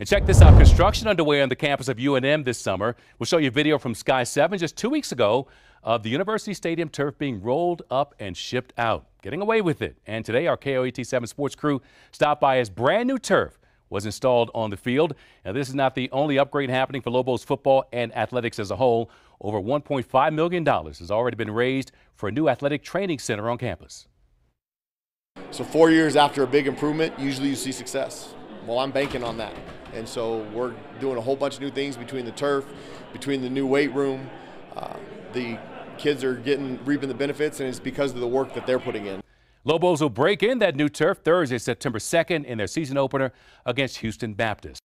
And check this out. Construction underway on the campus of UNM this summer. We'll show you a video from Sky 7 just two weeks ago of the University Stadium turf being rolled up and shipped out. Getting away with it. And today our KOAT 7 sports crew stopped by as brand new turf was installed on the field. Now this is not the only upgrade happening for Lobos football and athletics as a whole. Over $1.5 million has already been raised for a new athletic training center on campus. So four years after a big improvement, usually you see success. Well, I'm banking on that. And so we're doing a whole bunch of new things between the turf, between the new weight room. Uh, the kids are getting reaping the benefits, and it's because of the work that they're putting in. Lobos will break in that new turf Thursday, September 2nd in their season opener against Houston Baptist.